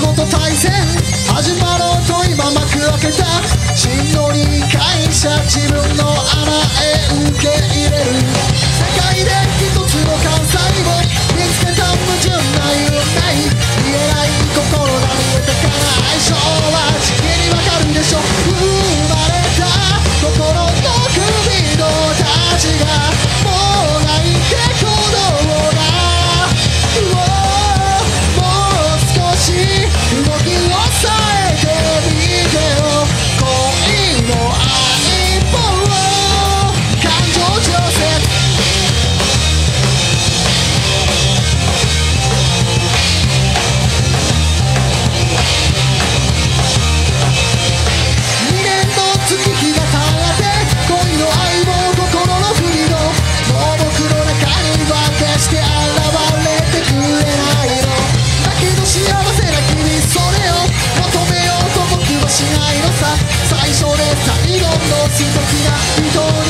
事対戦。始まろうと今私的な人に